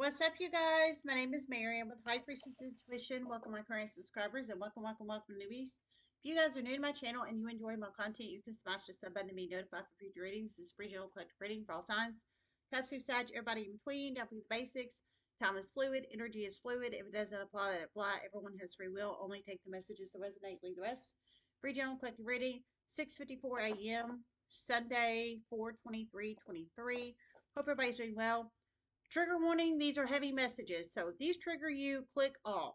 What's up, you guys? My name is Marian with High Priestess Intuition. Welcome, my current subscribers, and welcome, welcome, welcome, newbies. If you guys are new to my channel and you enjoy my content, you can smash the sub button to be notified for future readings. This is free general collective reading for all signs. Capricorn, Sag, everybody in between. Don't be the basics. Time is fluid. Energy is fluid. If it doesn't apply, it apply. Everyone has free will. Only take the messages that resonate. Leave the rest. Free general collective reading. 6:54 a.m. Sunday, 4:23:23. Hope everybody's doing well. Trigger warning, these are heavy messages. So if these trigger you, click off.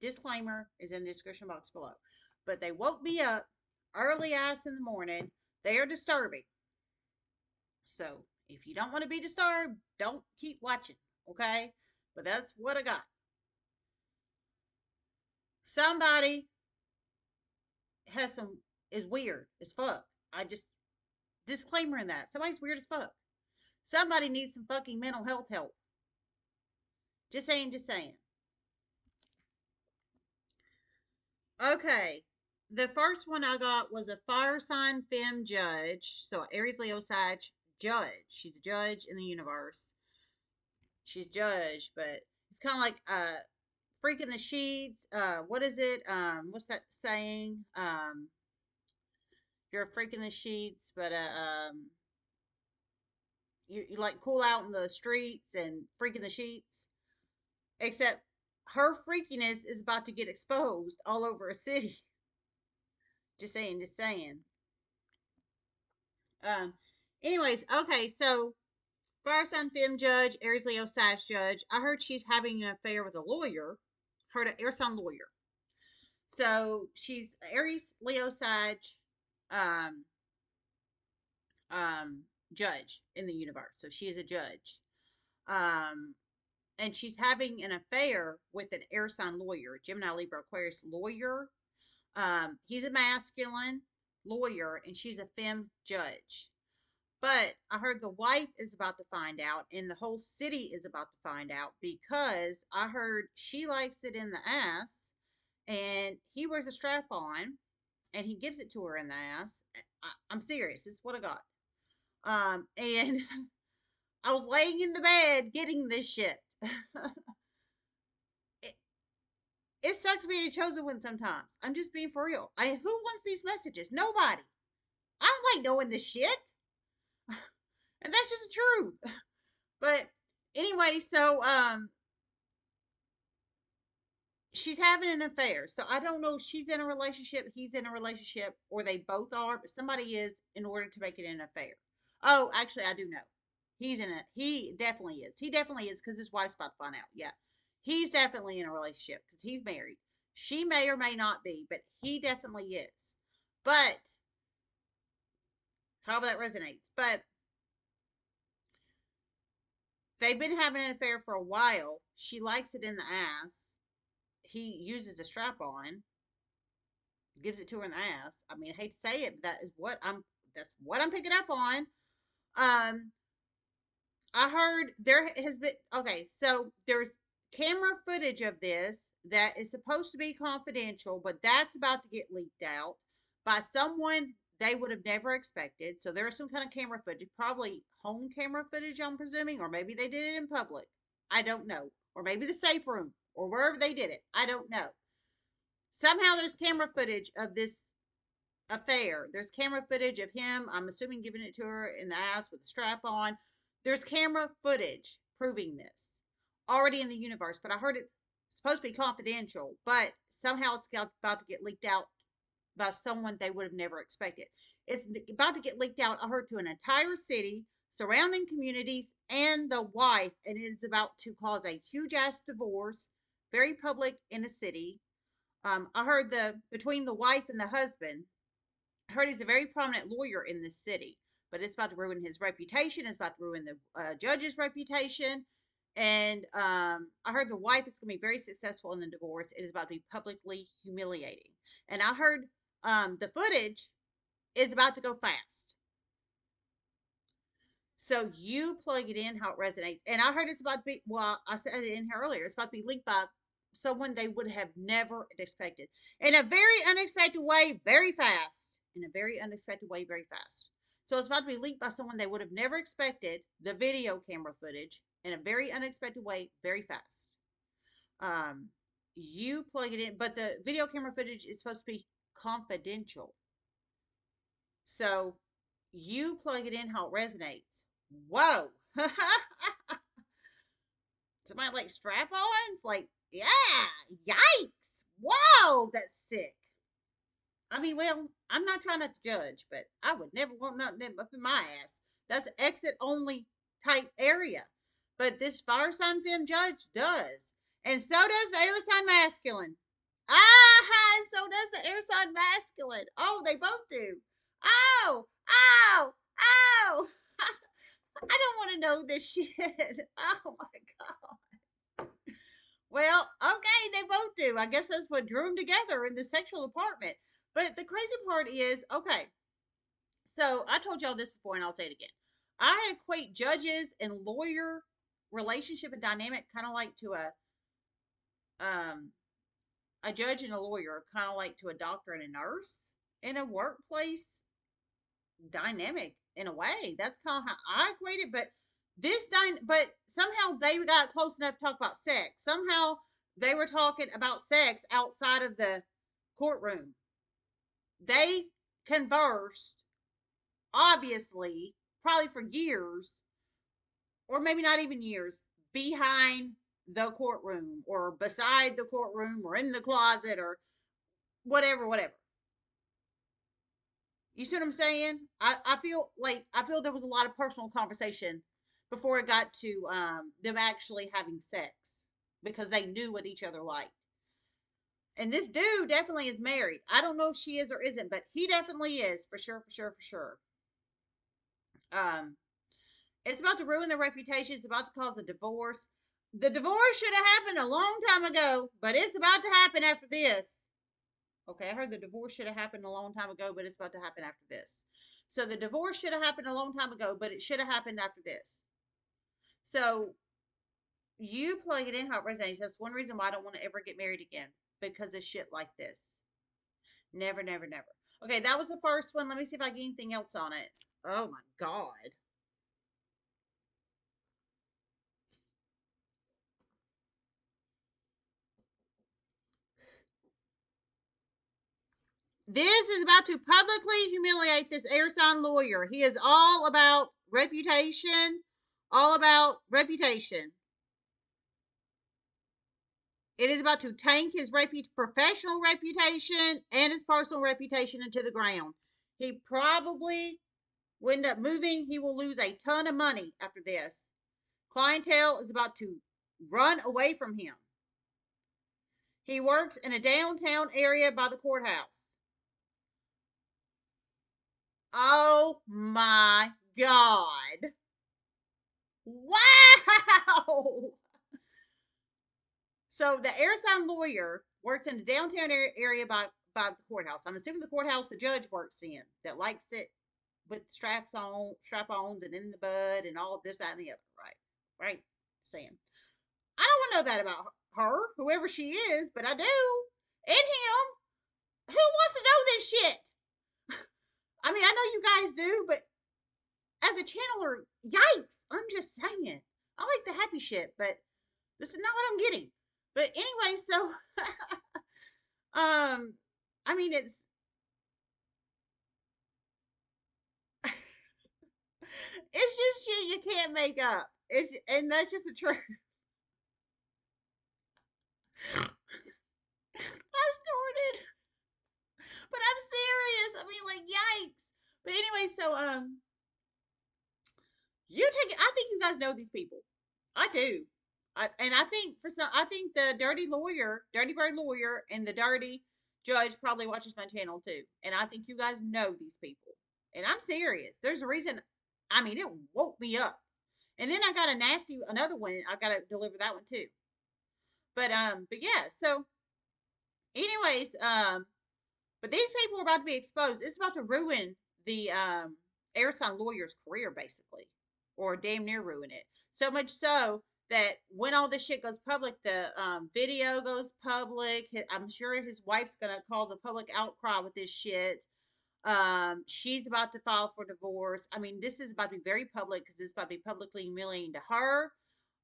Disclaimer is in the description box below. But they woke me up early ass in the morning. They are disturbing. So if you don't want to be disturbed, don't keep watching. Okay? But that's what I got. Somebody has some is weird as fuck. I just disclaimer in that. Somebody's weird as fuck. Somebody needs some fucking mental health help. Just saying, just saying. Okay. The first one I got was a fire sign femme judge. So Aries Leo Sag judge. She's a judge in the universe. She's judge, but it's kind of like uh freaking the sheets. Uh what is it? Um what's that saying? Um you're freaking the sheets, but uh um you, you like cool out in the streets and freaking the sheets. Except her freakiness is about to get exposed all over a city. Just saying, just saying. Um, anyways, okay, so Fire Sign Femme Judge, Aries Leo Sag Judge. I heard she's having an affair with a lawyer. Heard an air sign lawyer. So she's Aries Leo Sage, um um judge in the universe. So she is a judge. Um, and she's having an affair with an air sign lawyer, Gemini Libra Aquarius lawyer. Um, he's a masculine lawyer and she's a femme judge. But I heard the wife is about to find out and the whole city is about to find out because I heard she likes it in the ass and he wears a strap on and he gives it to her in the ass. I, am serious. Is what I got. Um, and I was laying in the bed getting this shit. it, it sucks being a chosen one sometimes. I'm just being for real. I who wants these messages? Nobody. I don't like knowing this shit. and that's just the truth. But anyway, so um she's having an affair. So I don't know if she's in a relationship, he's in a relationship, or they both are, but somebody is in order to make it an affair. Oh, actually, I do know. He's in it. He definitely is. He definitely is because his wife's about to find out. Yeah. He's definitely in a relationship because he's married. She may or may not be, but he definitely is. But, how that resonates. But, they've been having an affair for a while. She likes it in the ass. He uses a strap on, gives it to her in the ass. I mean, I hate to say it, but that is what I'm. That's what I'm picking up on. Um, I heard there has been okay, so there's camera footage of this that is supposed to be confidential, but that's about to get leaked out by someone they would have never expected. So there's some kind of camera footage, probably home camera footage, I'm presuming, or maybe they did it in public. I don't know. Or maybe the safe room or wherever they did it. I don't know. Somehow there's camera footage of this affair. There's camera footage of him, I'm assuming giving it to her in the ass with the strap on. There's camera footage proving this already in the universe, but I heard it's supposed to be confidential, but somehow it's about to get leaked out by someone they would have never expected. It's about to get leaked out, I heard, to an entire city, surrounding communities, and the wife, and it is about to cause a huge ass divorce, very public in the city. Um, I heard the between the wife and the husband, Heard he's a very prominent lawyer in this city, but it's about to ruin his reputation. It's about to ruin the uh, judge's reputation. And um, I heard the wife is going to be very successful in the divorce. It is about to be publicly humiliating. And I heard um, the footage is about to go fast. So you plug it in how it resonates. And I heard it's about to be, well, I said it in here earlier, it's about to be leaked by someone they would have never expected in a very unexpected way, very fast in a very unexpected way very fast. So it's about to be leaked by someone they would have never expected the video camera footage in a very unexpected way, very fast. Um, you plug it in, but the video camera footage is supposed to be confidential. So you plug it in how it resonates. Whoa. Somebody like strap ons? Like, yeah, yikes. Whoa, that's sick. I mean, well, I'm not trying not to judge, but I would never want nothing up in my ass. That's exit only type area. But this fire sign femme judge does. And so does the air sign masculine. Ah, so does the air sign masculine. Oh, they both do. Oh, oh, oh. I don't want to know this shit. Oh my God. Well, okay, they both do. I guess that's what drew them together in the sexual department. But the crazy part is, okay, so I told y'all this before and I'll say it again. I equate judges and lawyer relationship and dynamic kind of like to a um a judge and a lawyer, kind of like to a doctor and a nurse in a workplace dynamic in a way. That's kind of how I equate it. But this dyn, but somehow they got close enough to talk about sex. Somehow they were talking about sex outside of the courtroom. They conversed, obviously, probably for years, or maybe not even years, behind the courtroom or beside the courtroom or in the closet or whatever, whatever. You see what I'm saying? I, I feel like I feel there was a lot of personal conversation before it got to um, them actually having sex because they knew what each other liked. And this dude definitely is married. I don't know if she is or isn't, but he definitely is for sure, for sure, for sure. Um, it's about to ruin their reputation. It's about to cause a divorce. The divorce should have happened a long time ago, but it's about to happen after this. Okay, I heard the divorce should have happened a long time ago, but it's about to happen after this. So the divorce should have happened a long time ago, but it should have happened after this. So you plug it in how it resonates. That's one reason why I don't want to ever get married again because of shit like this. Never, never, never. Okay, that was the first one. Let me see if I get anything else on it. Oh my God. This is about to publicly humiliate this air sign lawyer. He is all about reputation, all about reputation. It is about to tank his professional reputation and his personal reputation into the ground. He probably will end up moving. He will lose a ton of money after this. Clientele is about to run away from him. He works in a downtown area by the courthouse. Oh my God. Wow. So the sign lawyer works in the downtown area by, by the courthouse. I'm assuming the courthouse the judge works in that likes it with straps on, strap ons and in the bud and all this, that, and the other. Right. Right. Sam. I don't want to know that about her, whoever she is, but I do. And him. Who wants to know this shit? I mean, I know you guys do, but as a channeler, yikes! I'm just saying. I like the happy shit, but this is not what I'm getting. But anyway, so um, I mean, it's it's just shit you can't make up. It's and that's just the truth. I started. But I'm serious. I mean, like, yikes. But anyway, so um, you take. I think you guys know these people. I do. I, and I think for some, I think the dirty lawyer, dirty bird lawyer, and the dirty judge probably watches my channel too. And I think you guys know these people. And I'm serious. There's a reason. I mean, it woke me up. And then I got a nasty another one. I got to deliver that one too. But um, but yeah. So, anyways, um, but these people are about to be exposed. It's about to ruin the um, sign lawyer's career, basically, or damn near ruin it. So much so that when all this shit goes public, the um, video goes public. I'm sure his wife's gonna cause a public outcry with this shit. Um, she's about to file for divorce. I mean, this is about to be very public because this is about to be publicly humiliating to her.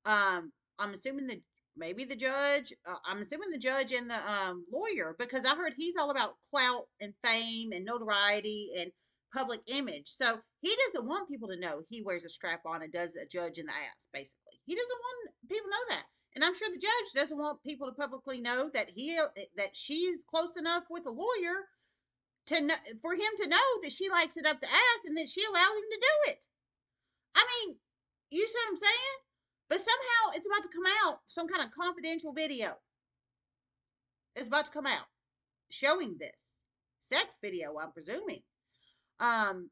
Um, I'm assuming that maybe the judge. Uh, I'm assuming the judge and the um, lawyer because I heard he's all about clout and fame and notoriety and public image. So he doesn't want people to know he wears a strap on and does a judge in the ass. Basically, he doesn't want people to know that. And I'm sure the judge doesn't want people to publicly know that he that she's close enough with a lawyer to know, for him to know that she likes it up the ass and that she allowed him to do it. I mean, you see what I'm saying? But somehow it's about to come out, some kind of confidential video It's about to come out showing this sex video, I'm presuming. Um,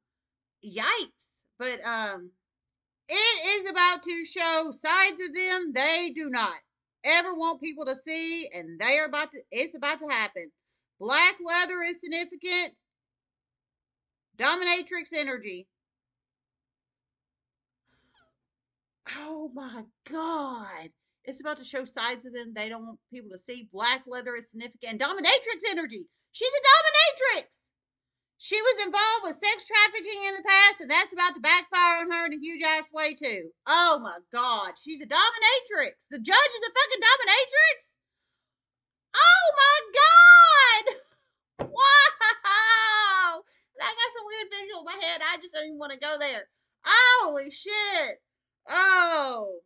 yikes. But um, it is about to show sides of them they do not ever want people to see, and they are about to, it's about to happen. Black leather is significant. Dominatrix energy. Oh my God. It's about to show sides of them they don't want people to see. Black leather is significant. And dominatrix energy. She's a dominatrix. She was involved with sex trafficking in the past, and that's about to backfire on her in a huge ass way, too. Oh my God. She's a dominatrix. The judge is a fucking dominatrix? Oh my God. Wow. I got some weird visual in my head. I just don't even want to go there. Holy shit. Oh.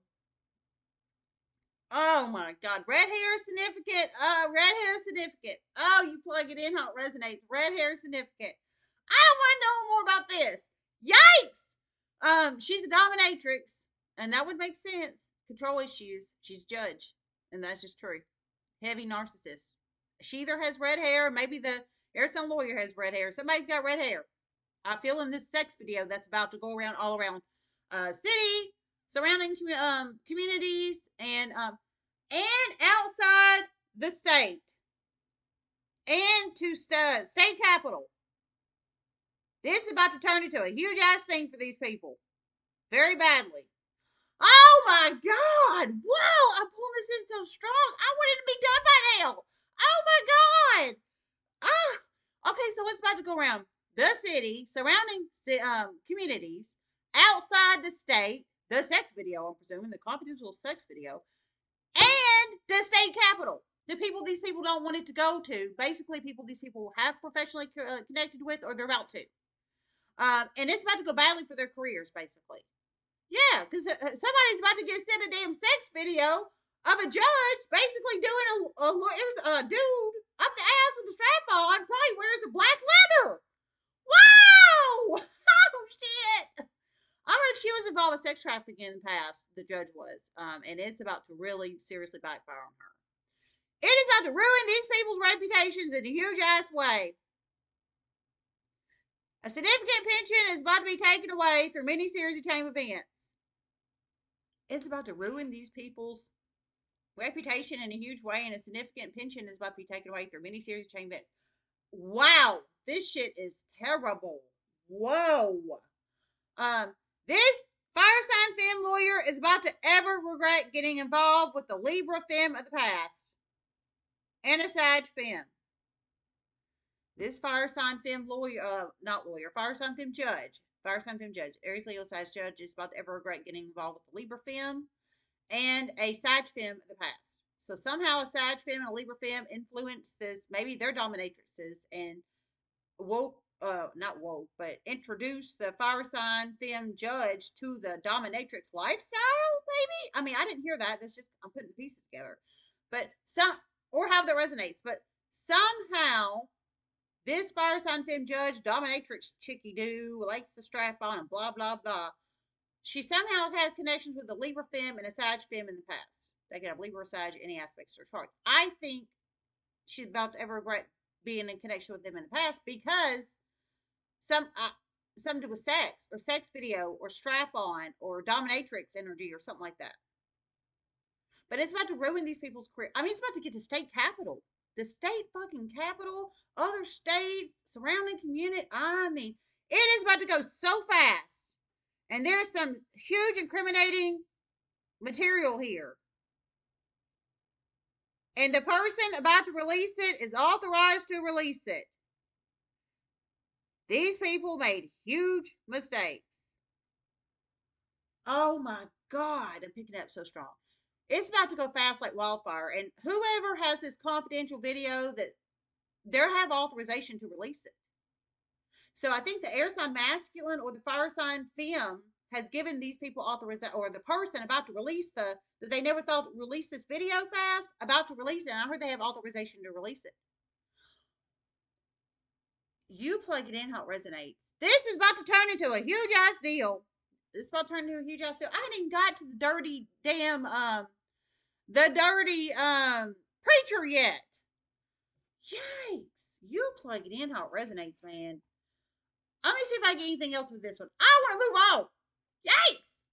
Oh my God. Red hair significant. Uh, red hair significant. Oh, you plug it in how it resonates. Red hair significant. I don't want to know more about this. Yikes! Um, she's a dominatrix, and that would make sense. Control issues. She's judge, and that's just true. Heavy narcissist. She either has red hair, maybe the Arizona lawyer has red hair. Somebody's got red hair. I feel in this sex video that's about to go around all around uh city, surrounding um communities, and um and outside the state, and to st- state capital. This is about to turn into a huge ass thing for these people. Very badly. Oh my God. Whoa, I'm pulling this in so strong. I want it to be done by now. Oh my God. Ah. Okay, so what's about to go around? The city, surrounding um, communities, outside the state, the sex video, I'm presuming, the confidential sex video, and the state capital. The people these people don't want it to go to. Basically, people these people have professionally uh, connected with or they're about to. Um, and it's about to go badly for their careers, basically. Yeah, because uh, uh, somebody's about to get sent a damn sex video of a judge basically doing a, a, a dude up the ass with a strap on, probably wears a black leather. Wow! Oh, shit! I heard she was involved with sex trafficking in the past, the judge was, um, and it's about to really seriously backfire on her. It is about to ruin these people's reputations in a huge ass way. A significant pension is about to be taken away through many series of chain events. It's about to ruin these people's reputation in a huge way, and a significant pension is about to be taken away through many series of chain events. Wow, this shit is terrible. Whoa. Um, this fire sign femme lawyer is about to ever regret getting involved with the Libra femme of the past and a Sag femme. This fire sign femme lawyer, uh, not lawyer, fire sign femme judge, fire sign femme judge, Aries Leo Sag judge is about to ever regret getting involved with the Libra femme and a Sag femme of the past. So somehow a Sag femme and a Libra femme influences, maybe their dominatrixes and woke, uh, not woke, but introduce the fire sign femme judge to the dominatrix lifestyle, maybe? I mean, I didn't hear that. That's just, I'm putting the pieces together. But some, or how that resonates, but somehow this fire sign femme judge, dominatrix chicky doo, likes the strap on and blah, blah, blah. She somehow had connections with the Libra femme and a Sag femme in the past. They can have Libra or Sag, any aspects of her chart. I think she's about to ever regret being in connection with them in the past because some uh, something to do with sex or sex video or strap on or dominatrix energy or something like that. But it's about to ruin these people's career. I mean, it's about to get to state capital the state fucking capital, other states, surrounding community. I mean, it is about to go so fast. And there's some huge incriminating material here. And the person about to release it is authorized to release it. These people made huge mistakes. Oh my God, I'm picking up so strong. It's about to go fast like wildfire. And whoever has this confidential video that they have authorization to release it. So I think the air sign masculine or the fire sign fem has given these people authorization, or the person about to release the that they never thought release this video fast, about to release it. And I heard they have authorization to release it. You plug it in how it resonates. This is about to turn into a huge ass deal. This is about to turn into a huge ass deal. I haven't even got to the dirty damn um the dirty um preacher yet. Yikes. You plug it in how it resonates, man. Let me see if I get anything else with this one. I want to move on. Yikes!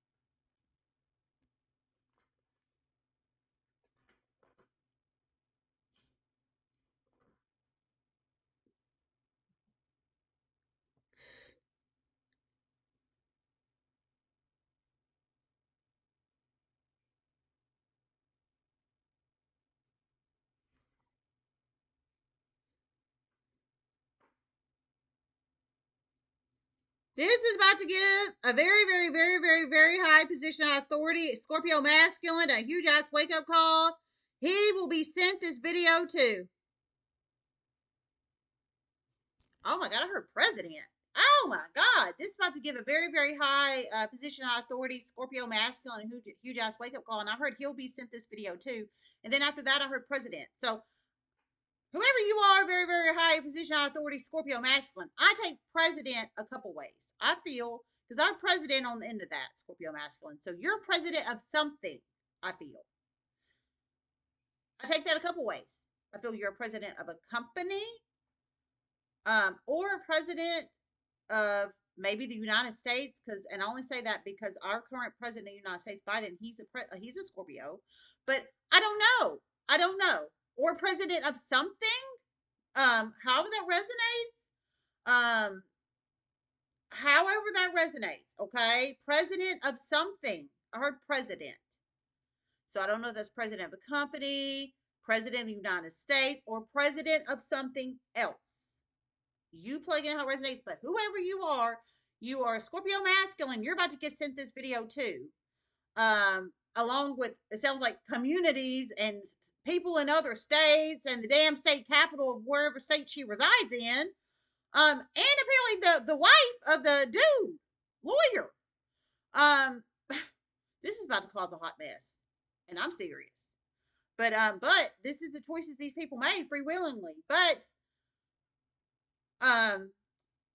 This is about to give a very, very, very, very, very high position of authority, Scorpio masculine, a huge ass wake up call. He will be sent this video to. Oh my God, I heard president. Oh my God, this is about to give a very, very high uh, position of authority, Scorpio masculine, huge, huge ass wake up call. And I heard he'll be sent this video too. And then after that, I heard president. So whoever you are, very, very high position authority, Scorpio masculine. I take president a couple ways. I feel, because I'm president on the end of that, Scorpio masculine. So you're president of something, I feel. I take that a couple ways. I feel you're a president of a company, um, or a president of maybe the United States, because and I only say that because our current president of the United States, Biden, he's a pre- he's a Scorpio, but I don't know. I don't know or president of something. Um, however that resonates. Um, however that resonates, okay? President of something. I heard president. So I don't know if that's president of a company, president of the United States, or president of something else. You plug in how it resonates, but whoever you are, you are a Scorpio masculine. You're about to get sent this video too. Um, along with it sounds like communities and people in other states and the damn state capital of wherever state she resides in. Um, and apparently the the wife of the dude lawyer. Um, this is about to cause a hot mess, and I'm serious. But um, but this is the choices these people made free willingly. But um,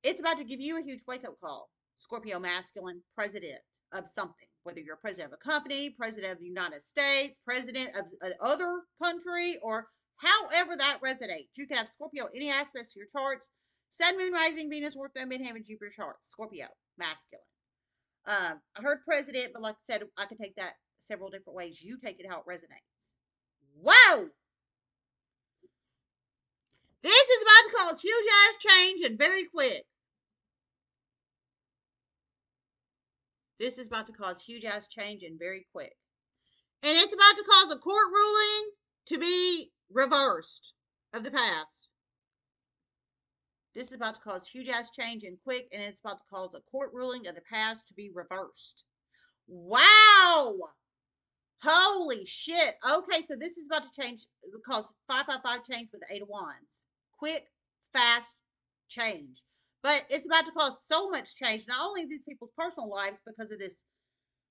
it's about to give you a huge wake up call. Scorpio masculine president of something whether you're president of a company, president of the United States, president of another country, or however that resonates. You can have Scorpio any aspects to your charts. Sun, Moon, Rising, Venus, North Node, Midheaven, Jupiter charts. Scorpio, masculine. Um, I heard president, but like I said, I could take that several different ways. You take it how it resonates. Whoa! This is about to cause huge ass change and very quick. This is about to cause huge ass change and very quick. And it's about to cause a court ruling to be reversed of the past. This is about to cause huge ass change and quick, and it's about to cause a court ruling of the past to be reversed. Wow! Holy shit. Okay, so this is about to change because 555 change with the Eight of Wands. Quick, fast change. But it's about to cause so much change, not only these people's personal lives because of this,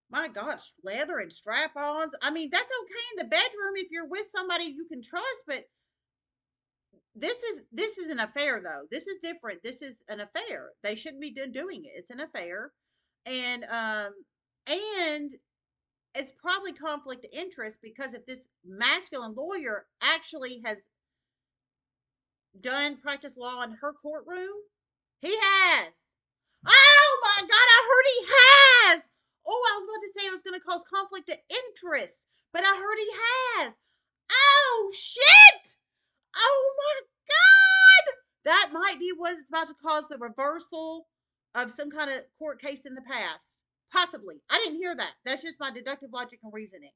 my gosh, leather and strap ons. I mean, that's okay in the bedroom if you're with somebody you can trust, but this is this is an affair though. This is different. This is an affair. They shouldn't be doing it. It's an affair. And um and it's probably conflict of interest because if this masculine lawyer actually has done practice law in her courtroom he has. Oh my God, I heard he has. Oh, I was about to say it was going to cause conflict of interest, but I heard he has. Oh, shit. Oh my God. That might be what's about to cause the reversal of some kind of court case in the past. Possibly. I didn't hear that. That's just my deductive logic and reasoning.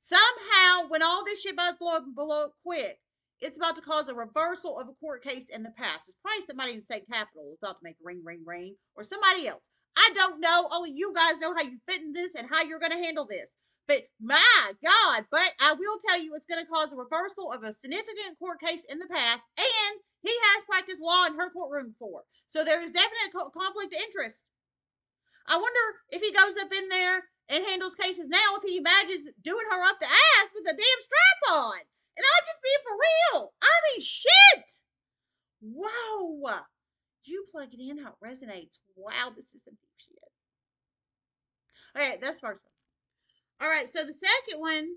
Somehow, when all this shit about blow, blow quick, it's about to cause a reversal of a court case in the past. It's probably somebody in the state capitol is about to make ring, ring, ring, or somebody else. I don't know. Only you guys know how you fit in this and how you're going to handle this. But my God, but I will tell you it's going to cause a reversal of a significant court case in the past, and he has practiced law in her courtroom before. So there is definite co- conflict of interest. I wonder if he goes up in there and handles cases now, if he imagines doing her up the ass with a damn strap on. And I'm just being for real. I mean, shit. Wow. You plug it in how it resonates. Wow, this is some deep shit. Okay, that's the first one. All right, so the second one,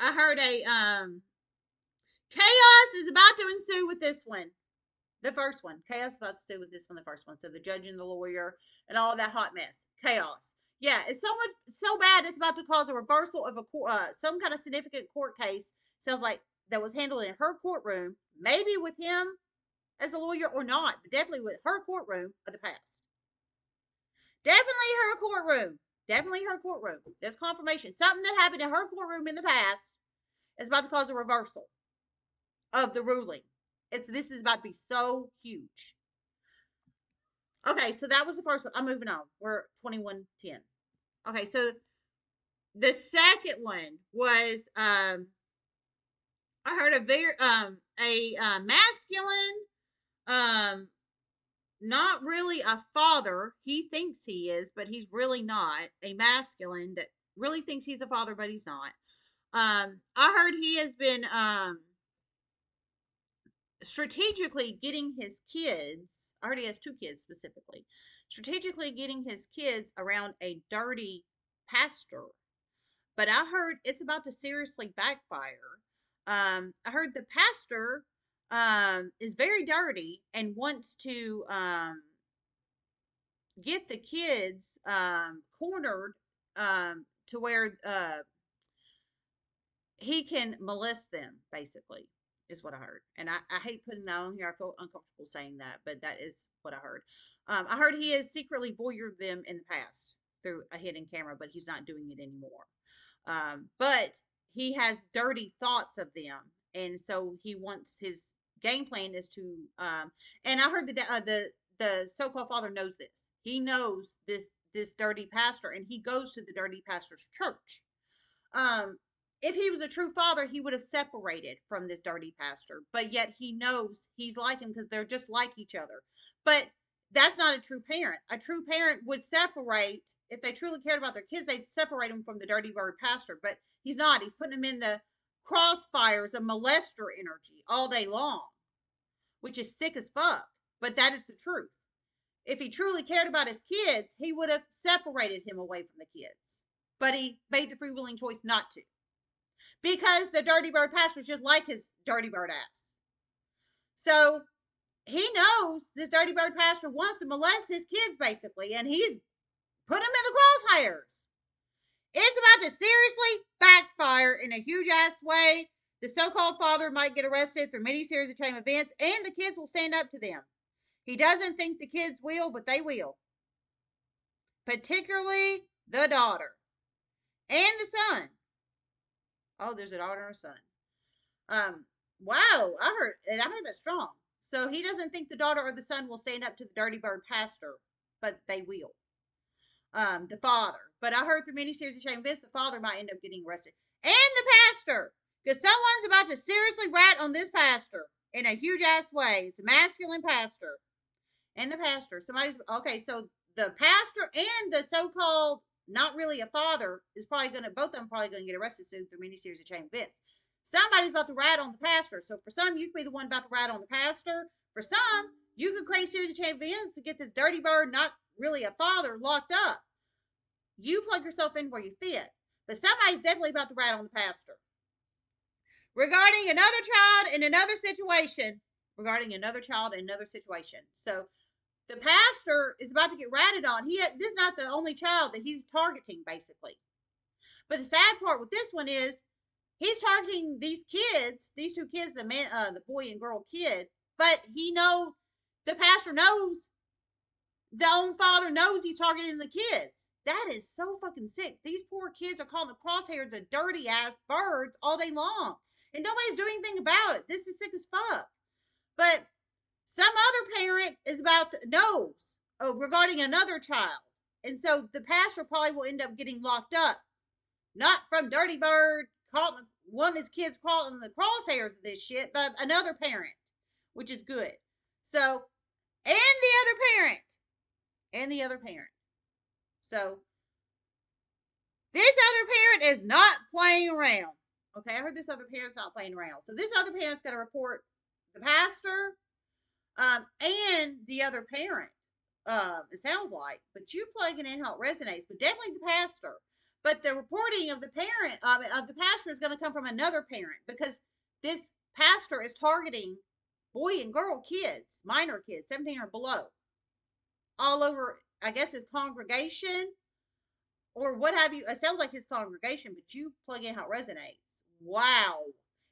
I heard a um chaos is about to ensue with this one. The first one. Chaos is about to ensue with this one, the first one. So the judge and the lawyer and all that hot mess. Chaos. Yeah, it's so much so bad it's about to cause a reversal of a court, uh, some kind of significant court case. Sounds like that was handled in her courtroom, maybe with him as a lawyer or not, but definitely with her courtroom of the past. Definitely her courtroom. Definitely her courtroom. There's confirmation. Something that happened in her courtroom in the past is about to cause a reversal of the ruling. It's this is about to be so huge. Okay, so that was the first one. I'm moving on. We're 2110. Okay, so the second one was um I heard a very um a uh, masculine um not really a father. He thinks he is, but he's really not. A masculine that really thinks he's a father, but he's not. Um, I heard he has been um strategically getting his kids. I heard he has two kids specifically. Strategically getting his kids around a dirty pastor. But I heard it's about to seriously backfire. Um, I heard the pastor um, is very dirty and wants to um, get the kids um, cornered um, to where uh, he can molest them, basically, is what I heard. And I, I hate putting that on here. I feel uncomfortable saying that, but that is what I heard. Um, I heard he has secretly voyeured them in the past through a hidden camera, but he's not doing it anymore. Um, but he has dirty thoughts of them, and so he wants his game plan is to um and i heard the uh, the the so-called father knows this. He knows this this dirty pastor and he goes to the dirty pastor's church. Um if he was a true father he would have separated from this dirty pastor but yet he knows he's like him because they're just like each other. But that's not a true parent a true parent would separate if they truly cared about their kids they'd separate him from the dirty bird pastor but he's not he's putting him in the crossfires of molester energy all day long which is sick as fuck. But that is the truth. If he truly cared about his kids, he would have separated him away from the kids. But he made the free willing choice not to. Because the dirty bird pastor's just like his dirty bird ass. So he knows this dirty bird pastor wants to molest his kids, basically, and he's put them in the crosshairs. It's about to seriously backfire in a huge ass way the so called father might get arrested through many series of chain events, and the kids will stand up to them. He doesn't think the kids will, but they will. Particularly the daughter and the son. Oh, there's a daughter and a son. Um, wow, I heard I heard that strong. So he doesn't think the daughter or the son will stand up to the dirty bird pastor, but they will. Um, the father. But I heard through many series of shame events, the father might end up getting arrested. And the pastor. Because someone's about to seriously rat on this pastor in a huge ass way. It's a masculine pastor. And the pastor. Somebody's okay, so the pastor and the so called not really a father is probably gonna both of them probably gonna get arrested soon through many series of chain events. Somebody's about to rat on the pastor. So for some, you could be the one about to rat on the pastor. For some, you could create series of events to get this dirty bird, not really a father, locked up. You plug yourself in where you fit. But somebody's definitely about to rat on the pastor regarding another child in another situation. Regarding another child in another situation. So the pastor is about to get ratted on. He this is not the only child that he's targeting, basically. But the sad part with this one is he's targeting these kids, these two kids, the man, uh, the boy and girl kid. But he know the pastor knows the own father knows he's targeting the kids. That is so fucking sick. These poor kids are calling the crosshairs of dirty ass birds all day long. And nobody's doing anything about it. This is sick as fuck. But some other parent is about to knows oh, regarding another child. And so the pastor probably will end up getting locked up. Not from Dirty Bird, caught one of his kids caught in the crosshairs of this shit, but another parent, which is good. So, and the other parent. And the other parent. So, this other parent is not playing around. Okay, I heard this other parent's not playing around. So, this other parent's going to report the pastor um, and the other parent. Um, it sounds like, but you plugging in how it resonates, but definitely the pastor. But the reporting of the parent of the pastor is going to come from another parent because this pastor is targeting boy and girl kids, minor kids, 17 or below, all over, I guess, his congregation or what have you. It sounds like his congregation, but you plug in how it resonates. Wow.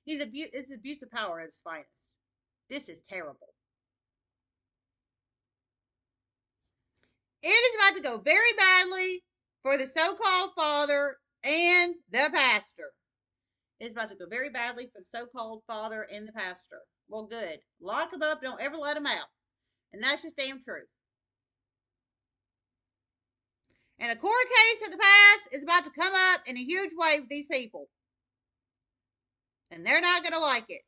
He's abu- it's abuse of power at its finest. This is terrible. It is about to go very badly for the so called father and the pastor. It is about to go very badly for the so called father and the pastor. Well, good. Lock them up. Don't ever let them out. And that's just damn true. And a court case of the past is about to come up in a huge way with these people. And they're not going to like it.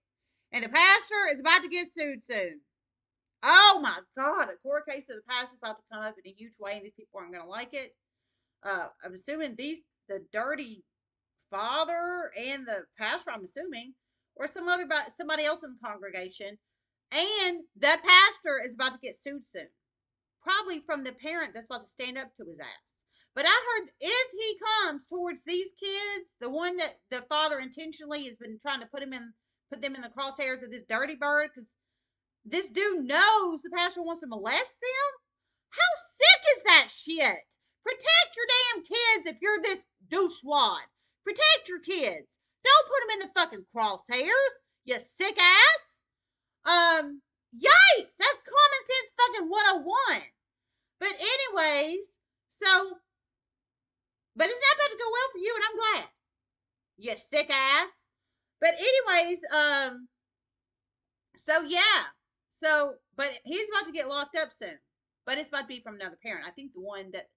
And the pastor is about to get sued soon. Oh my God, a court case of the past is about to come up in a huge way, and these people aren't going to like it. Uh, I'm assuming these, the dirty father and the pastor, I'm assuming, or some other somebody else in the congregation, and the pastor is about to get sued soon, probably from the parent that's about to stand up to his ass. But I heard if he comes towards these kids, the one that the father intentionally has been trying to put him in, put them in the crosshairs of this dirty bird, because this dude knows the pastor wants to molest them. How sick is that shit? Protect your damn kids if you're this douchewad. Protect your kids. Don't put them in the fucking crosshairs, you sick ass. Um, yikes, that's common sense fucking 101. But anyways, so, but it's not about to go well for you, and I'm glad. You sick ass. But anyways, um, so yeah, so, but he's about to get locked up soon. But it's about to be from another parent. I think the one that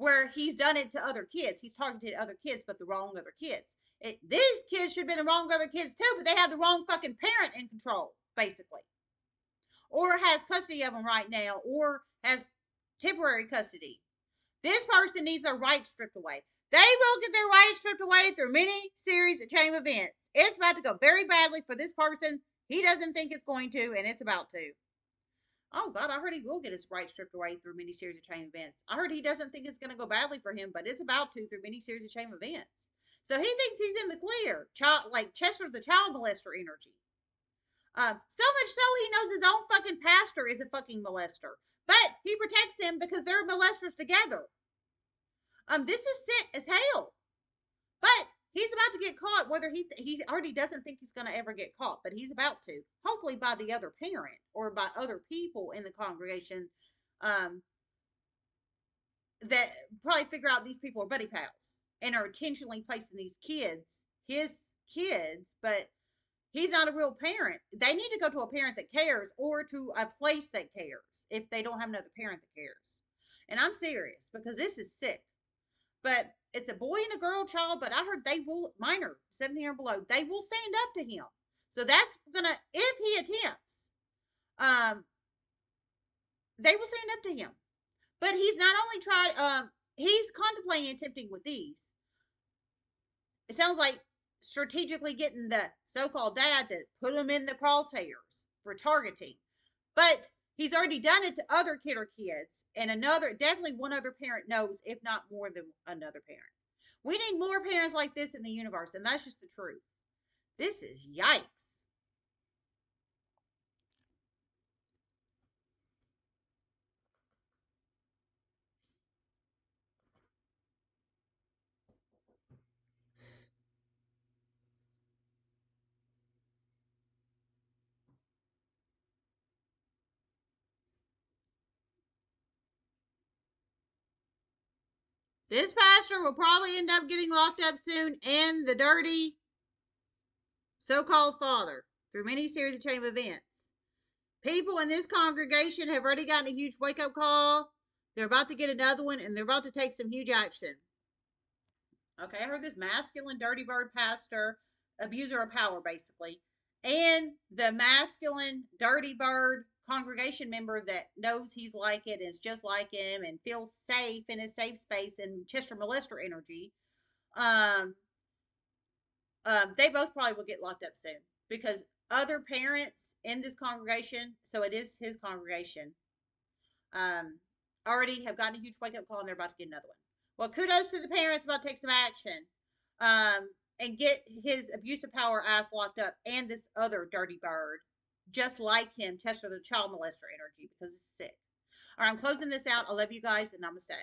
where he's done it to other kids. He's targeted other kids, but the wrong other kids. It, these kids should have been the wrong other kids too, but they have the wrong fucking parent in control, basically. Or has custody of them right now, or has temporary custody. This person needs their rights stripped away. They will get their rights stripped away through many series of chain events. It's about to go very badly for this person. He doesn't think it's going to, and it's about to. Oh God, I heard he will get his rights stripped away through many series of chain events. I heard he doesn't think it's going to go badly for him, but it's about to through many series of chain events. So he thinks he's in the clear, child like Chester the child molester energy. Uh, so much so he knows his own fucking pastor is a fucking molester, but he protects him because they're molesters together. Um, this is sick as hell. But he's about to get caught whether he th- he already doesn't think he's going to ever get caught but he's about to hopefully by the other parent or by other people in the congregation um that probably figure out these people are buddy pals and are intentionally placing these kids his kids but he's not a real parent. They need to go to a parent that cares or to a place that cares if they don't have another parent that cares. And i'm serious because this is sick. But it's a boy and a girl child, but I heard they will minor, 17 or below, they will stand up to him. So that's gonna if he attempts, um, they will stand up to him. But he's not only tried, um, he's contemplating attempting with these. It sounds like strategically getting the so-called dad to put him in the crosshairs for targeting. But He's already done it to other kidder kids, and another, definitely one other parent knows, if not more than another parent. We need more parents like this in the universe, and that's just the truth. This is yikes. This pastor will probably end up getting locked up soon, and the dirty so called father, through many series of chain of events. People in this congregation have already gotten a huge wake up call. They're about to get another one and they're about to take some huge action. Okay, I heard this masculine dirty bird pastor, abuser of power, basically, and the masculine dirty bird congregation member that knows he's like it and is just like him and feels safe in his safe space and Chester molester energy. Um, um, they both probably will get locked up soon because other parents in this congregation, so it is his congregation, um, already have gotten a huge wake up call and they're about to get another one. Well, kudos to the parents about to take some action um, and get his abusive power ass locked up and this other dirty bird, just like him, Chester the child molester energy because it's sick. All right, I'm closing this out. I love you guys and namaste.